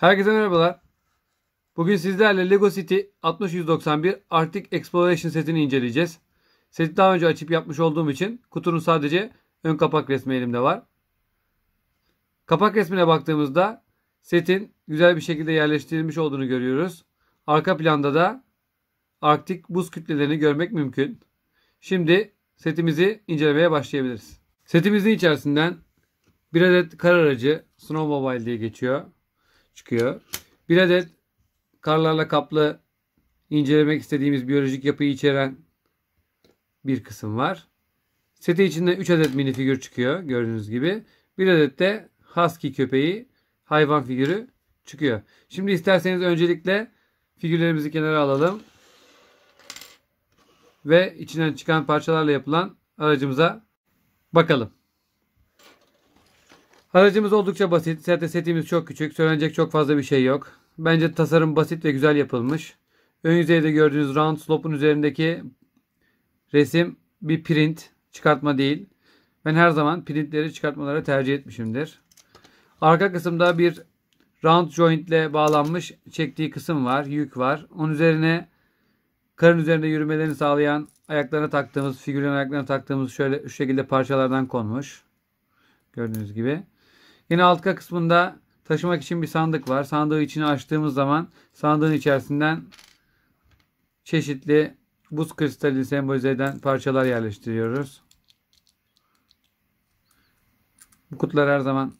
Herkese merhabalar. Bugün sizlerle Lego City 60191 Arctic Exploration setini inceleyeceğiz. Seti daha önce açıp yapmış olduğum için kutunun sadece ön kapak resmi elimde var. Kapak resmine baktığımızda setin güzel bir şekilde yerleştirilmiş olduğunu görüyoruz. Arka planda da Arktik buz kütlelerini görmek mümkün. Şimdi setimizi incelemeye başlayabiliriz. Setimizin içerisinden bir adet kar aracı Snowmobile diye geçiyor. Çıkıyor. Bir adet karlarla kaplı incelemek istediğimiz biyolojik yapıyı içeren bir kısım var. Seti içinde 3 adet mini figür çıkıyor gördüğünüz gibi. Bir adet de husky köpeği hayvan figürü çıkıyor. Şimdi isterseniz öncelikle figürlerimizi kenara alalım. Ve içinden çıkan parçalarla yapılan aracımıza bakalım. Aracımız oldukça basit. Zaten setimiz çok küçük. Söylenecek çok fazla bir şey yok. Bence tasarım basit ve güzel yapılmış. Ön yüzeyde gördüğünüz round slope'un üzerindeki resim bir print. Çıkartma değil. Ben her zaman printleri çıkartmaları tercih etmişimdir. Arka kısımda bir round joint ile bağlanmış çektiği kısım var. Yük var. Onun üzerine karın üzerinde yürümelerini sağlayan ayaklarına taktığımız, figürlerin ayaklarına taktığımız şöyle şu şekilde parçalardan konmuş. Gördüğünüz gibi. Yine alt kısmında taşımak için bir sandık var. Sandığı içini açtığımız zaman sandığın içerisinden çeşitli buz kristalini sembolize eden parçalar yerleştiriyoruz. Bu kutular her zaman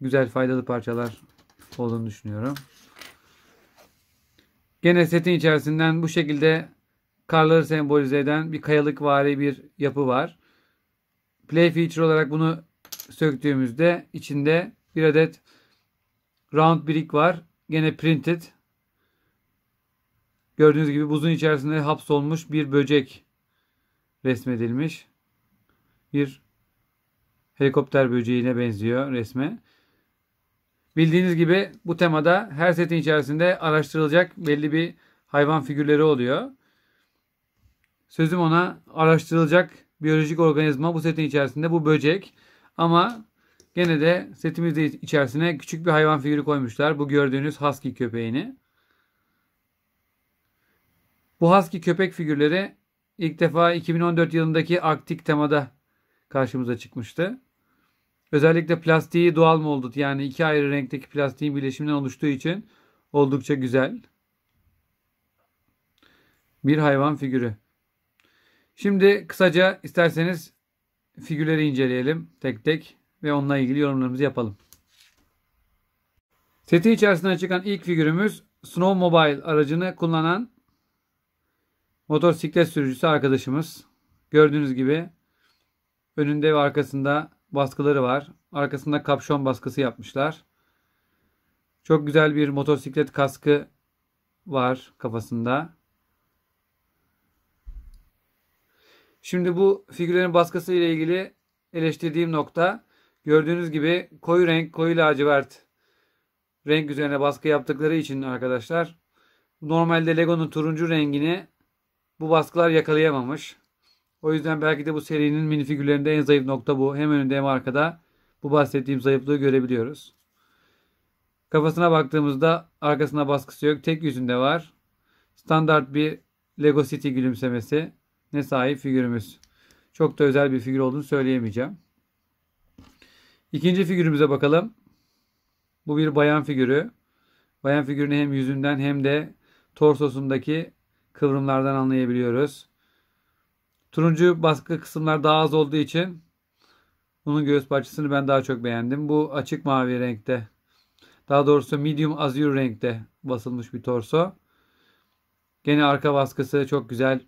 güzel faydalı parçalar olduğunu düşünüyorum. Gene setin içerisinden bu şekilde karları sembolize eden bir kayalık vari bir yapı var. Play feature olarak bunu söktüğümüzde içinde bir adet round brick var. Gene printed. Gördüğünüz gibi buzun içerisinde hapsolmuş bir böcek resmedilmiş. Bir helikopter böceğine benziyor resme. Bildiğiniz gibi bu temada her setin içerisinde araştırılacak belli bir hayvan figürleri oluyor. Sözüm ona araştırılacak biyolojik organizma bu setin içerisinde bu böcek. Ama gene de setimizde içerisine küçük bir hayvan figürü koymuşlar. Bu gördüğünüz husky köpeğini. Bu husky köpek figürleri ilk defa 2014 yılındaki Arktik temada karşımıza çıkmıştı. Özellikle plastiği doğal moldut yani iki ayrı renkteki plastiğin bileşiminden oluştuğu için oldukça güzel. Bir hayvan figürü. Şimdi kısaca isterseniz figürleri inceleyelim tek tek ve onunla ilgili yorumlarımızı yapalım. Setin içerisinden çıkan ilk figürümüz Snowmobile aracını kullanan motosiklet sürücüsü arkadaşımız. Gördüğünüz gibi önünde ve arkasında baskıları var. Arkasında kapşon baskısı yapmışlar. Çok güzel bir motosiklet kaskı var kafasında. Şimdi bu figürlerin baskısı ile ilgili eleştirdiğim nokta gördüğünüz gibi koyu renk, koyu lacivert renk üzerine baskı yaptıkları için arkadaşlar normalde Lego'nun turuncu rengini bu baskılar yakalayamamış. O yüzden belki de bu serinin minifigürlerinde en zayıf nokta bu. Hem önünde hem arkada bu bahsettiğim zayıflığı görebiliyoruz. Kafasına baktığımızda arkasında baskısı yok. Tek yüzünde var. Standart bir Lego City gülümsemesi ne sahip figürümüz. Çok da özel bir figür olduğunu söyleyemeyeceğim. İkinci figürümüze bakalım. Bu bir bayan figürü. Bayan figürünü hem yüzünden hem de torsosundaki kıvrımlardan anlayabiliyoruz. Turuncu baskı kısımlar daha az olduğu için bunun göğüs parçasını ben daha çok beğendim. Bu açık mavi renkte. Daha doğrusu medium azure renkte basılmış bir torso. Gene arka baskısı çok güzel.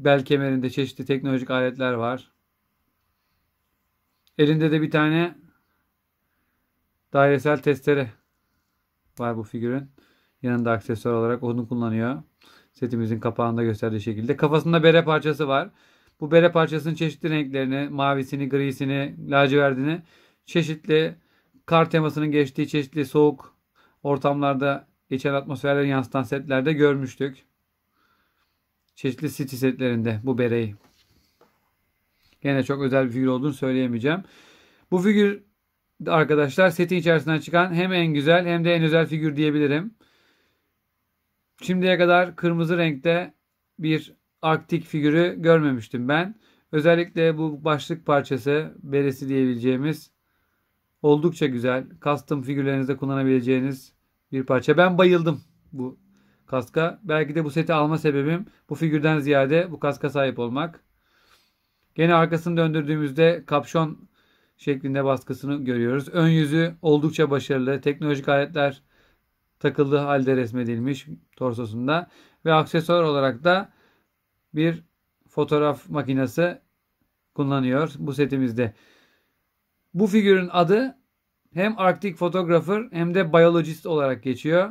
Bel kemerinde çeşitli teknolojik aletler var. Elinde de bir tane dairesel testere var bu figürün. Yanında aksesuar olarak onu kullanıyor. Setimizin kapağında gösterdiği şekilde. Kafasında bere parçası var. Bu bere parçasının çeşitli renklerini, mavisini, grisini, lacivertini, çeşitli kar temasının geçtiği çeşitli soğuk ortamlarda geçen atmosferleri yansıtan setlerde görmüştük. Çeşitli city setlerinde bu bereyi. Gene çok özel bir figür olduğunu söyleyemeyeceğim. Bu figür arkadaşlar setin içerisinden çıkan hem en güzel hem de en özel figür diyebilirim. Şimdiye kadar kırmızı renkte bir Arktik figürü görmemiştim ben. Özellikle bu başlık parçası beresi diyebileceğimiz oldukça güzel. Custom figürlerinizde kullanabileceğiniz bir parça. Ben bayıldım bu kaska. Belki de bu seti alma sebebim bu figürden ziyade bu kaska sahip olmak. Gene arkasını döndürdüğümüzde kapşon şeklinde baskısını görüyoruz. Ön yüzü oldukça başarılı. Teknolojik aletler takıldığı halde resmedilmiş torsosunda. Ve aksesuar olarak da bir fotoğraf makinesi kullanıyor bu setimizde. Bu figürün adı hem Arctic Photographer hem de Biologist olarak geçiyor.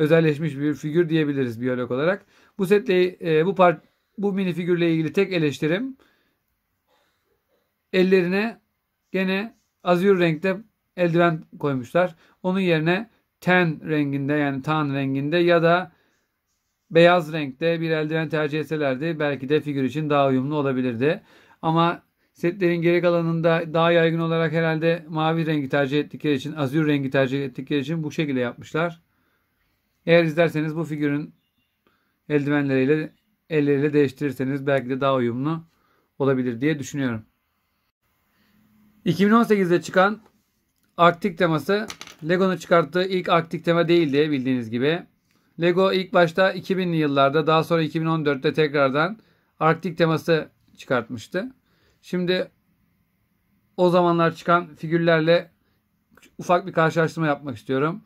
Özelleşmiş bir figür diyebiliriz biyolog olarak. Bu setle e, bu part bu mini figürle ilgili tek eleştirim ellerine gene azür renkte eldiven koymuşlar. Onun yerine ten renginde yani tan renginde ya da beyaz renkte bir eldiven tercih etselerdi belki de figür için daha uyumlu olabilirdi. Ama setlerin geri kalanında daha yaygın olarak herhalde mavi rengi tercih ettikleri için, azür rengi tercih ettikleri için bu şekilde yapmışlar. Eğer izlerseniz bu figürün eldivenleriyle elleriyle değiştirirseniz belki de daha uyumlu olabilir diye düşünüyorum. 2018'de çıkan Arktik teması Lego'nun çıkarttığı ilk Arktik tema değildi bildiğiniz gibi. Lego ilk başta 2000'li yıllarda daha sonra 2014'te tekrardan Arktik teması çıkartmıştı. Şimdi o zamanlar çıkan figürlerle ufak bir karşılaştırma yapmak istiyorum.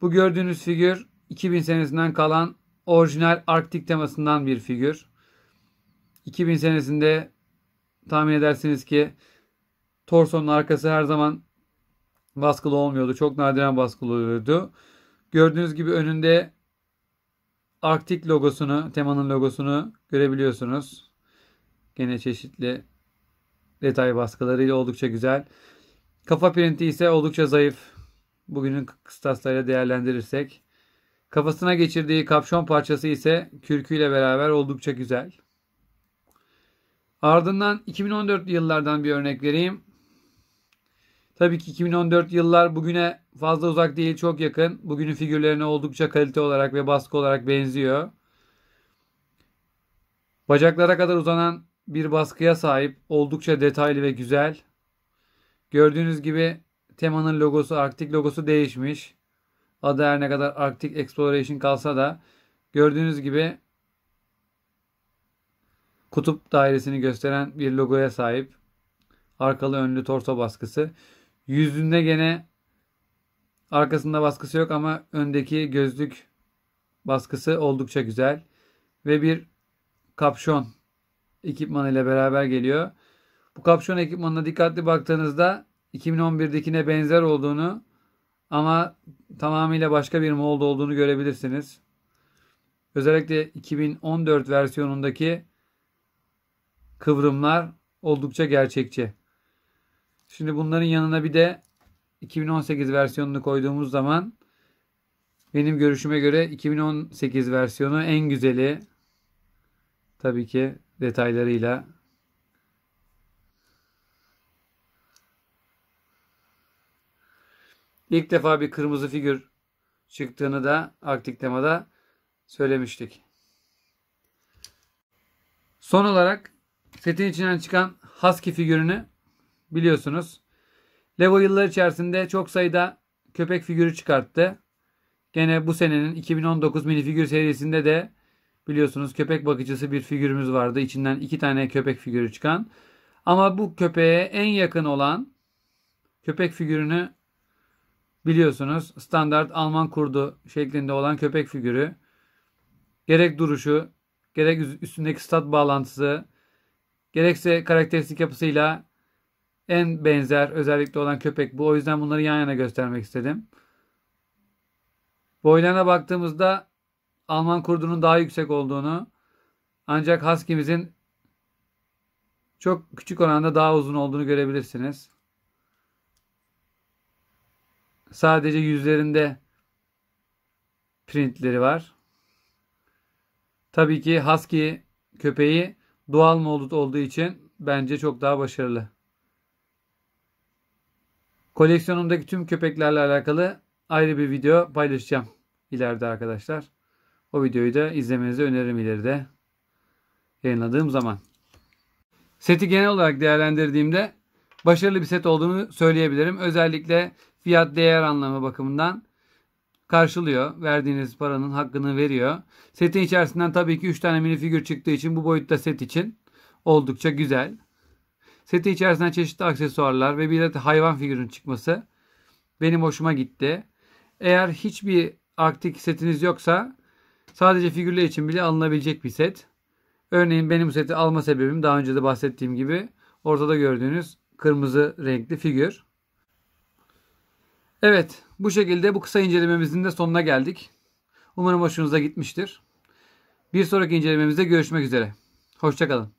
Bu gördüğünüz figür 2000 senesinden kalan orijinal Arktik temasından bir figür. 2000 senesinde tahmin edersiniz ki torsonun arkası her zaman baskılı olmuyordu. Çok nadiren baskılı oluyordu. Gördüğünüz gibi önünde Arktik logosunu, temanın logosunu görebiliyorsunuz. Gene çeşitli detay baskılarıyla oldukça güzel. Kafa printi ise oldukça zayıf. Bugünün kıstaslarıyla değerlendirirsek. Kafasına geçirdiği kapşon parçası ise kürküyle beraber oldukça güzel. Ardından 2014 yıllardan bir örnek vereyim. Tabii ki 2014 yıllar bugüne fazla uzak değil, çok yakın. Bugünün figürlerine oldukça kalite olarak ve baskı olarak benziyor. Bacaklara kadar uzanan bir baskıya sahip, oldukça detaylı ve güzel. Gördüğünüz gibi temanın logosu, Arctic logosu değişmiş. Adı her ne kadar Arctic Exploration kalsa da gördüğünüz gibi kutup dairesini gösteren bir logoya sahip. Arkalı önlü torso baskısı. Yüzünde gene arkasında baskısı yok ama öndeki gözlük baskısı oldukça güzel. Ve bir kapşon ekipmanı ile beraber geliyor. Bu kapşon ekipmanına dikkatli baktığınızda 2011'dekine benzer olduğunu ama tamamıyla başka bir mold olduğunu görebilirsiniz. Özellikle 2014 versiyonundaki kıvrımlar oldukça gerçekçi. Şimdi bunların yanına bir de 2018 versiyonunu koyduğumuz zaman benim görüşüme göre 2018 versiyonu en güzeli. Tabii ki detaylarıyla. İlk defa bir kırmızı figür çıktığını da Arktik temada söylemiştik. Son olarak setin içinden çıkan Husky figürünü biliyorsunuz. Lego yıllar içerisinde çok sayıda köpek figürü çıkarttı. Gene bu senenin 2019 minifigür serisinde de biliyorsunuz köpek bakıcısı bir figürümüz vardı. İçinden iki tane köpek figürü çıkan. Ama bu köpeğe en yakın olan köpek figürünü biliyorsunuz. Standart Alman kurdu şeklinde olan köpek figürü. Gerek duruşu, gerek üstündeki stat bağlantısı, gerekse karakteristik yapısıyla en benzer özellikle olan köpek bu. O yüzden bunları yan yana göstermek istedim. Boylarına baktığımızda Alman kurdunun daha yüksek olduğunu ancak Husky'mizin çok küçük oranda daha uzun olduğunu görebilirsiniz. Sadece yüzlerinde printleri var. Tabii ki Husky köpeği doğal moldut olduğu için bence çok daha başarılı. Koleksiyonumdaki tüm köpeklerle alakalı ayrı bir video paylaşacağım ileride arkadaşlar. O videoyu da izlemenizi öneririm ileride yayınladığım zaman. Seti genel olarak değerlendirdiğimde başarılı bir set olduğunu söyleyebilirim. Özellikle fiyat değer anlamı bakımından karşılıyor. Verdiğiniz paranın hakkını veriyor. Setin içerisinden tabii ki 3 tane minifigür çıktığı için bu boyutta set için oldukça güzel. Setin içerisinden çeşitli aksesuarlar ve bir de hayvan figürün çıkması benim hoşuma gitti. Eğer hiçbir Arktik setiniz yoksa sadece figürler için bile alınabilecek bir set. Örneğin benim seti alma sebebim daha önce de bahsettiğim gibi ortada gördüğünüz kırmızı renkli figür. Evet bu şekilde bu kısa incelememizin de sonuna geldik. Umarım hoşunuza gitmiştir. Bir sonraki incelememizde görüşmek üzere. Hoşçakalın.